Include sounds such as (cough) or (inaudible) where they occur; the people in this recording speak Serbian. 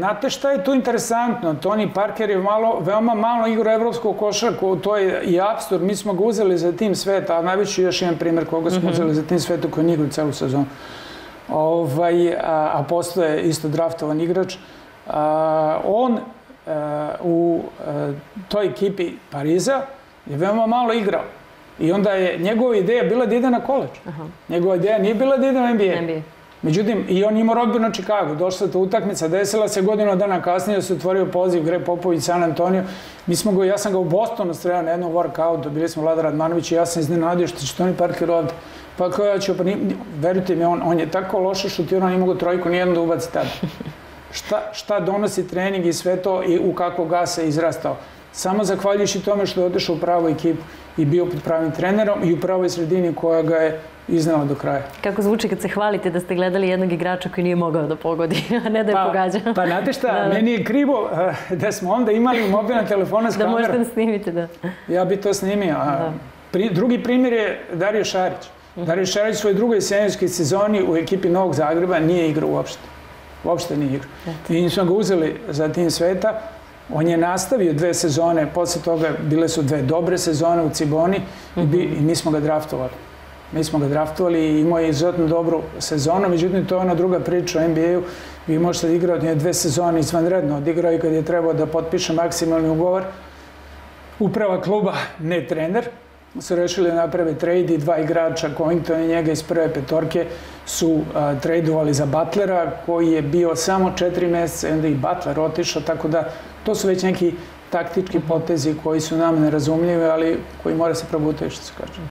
Znate šta je tu interesantno? Tony Parker je malo, veoma malo igra evropsku košarku, to je i absurd. Mi smo ga uzeli za tim sveta, a najveći još jedan primjer koga smo mm -hmm. uzeli za tim sveta koji nije igrao celu sezonu. Ovaj, a, a posle je isto draftovan igrač. A, on a, u a, toj ekipi Pariza je veoma malo igrao. I onda je njegova ideja bila da ide na koleđ. Aha. Njegova ideja nije bila da ide na NBA. NBA. Međutim, i on ima rodbinu na Čikagu. Došla ta utakmica, desila se godinu dana kasnije, se otvorio poziv Gre Popović San Antonio. Mi smo go, ja sam ga u Bostonu strela na jednom workoutu, bili smo Vlada Radmanović i ja sam iznenadio što će Tony Parker ovde. Pa kao ja ću, pa ni, verujte mi, on, on je tako loše šutirao, nije mogu trojku nijedno da ubaci tada. (laughs) šta, šta donosi trening i sve to i u kakvog gasa je izrastao. Samo zahvaljujući tome što je otišao u pravu ekipu i bio pod pravim trenerom i u pravoj sredini koja ga je iznala do kraja. Kako zvuči kad se hvalite da ste gledali jednog igrača koji nije mogao da pogodi, (laughs) a ne da je pa, pogađa. Pa znate šta, da, da. meni je krivo uh, da smo onda imali mobilna telefona s da kamerom. Da možete da snimite, da. Ja bi to snimio. Da. pri, drugi primjer je Dario Šarić. -hmm. Dario Šarić u svojoj drugoj senjorskoj sezoni u ekipi Novog Zagreba nije igrao uopšte. Uopšte nije igrao. I mi smo ga uzeli za tim sveta. On je nastavio dve sezone, posle toga bile su dve dobre sezone u Ciboni mm -hmm. i, i mi smo ga draftovali. Mi smo ga draftovali i imao je izuzetno dobru sezonu, međutim to je ona druga priča o NBA-u. Vi možete da nje dve sezone izvanredno. Odigrao i kad je trebao da potpiše maksimalni ugovor. Uprava kluba, ne trener, su rešili da naprave trade i dva igrača, Covington i njega iz prve petorke, su tradeovali za Butlera, koji je bio samo četiri meseca onda i Butler otišao, tako da to su već neki taktički potezi koji su nam nerazumljivi, ali koji mora se probutati, što se kaže.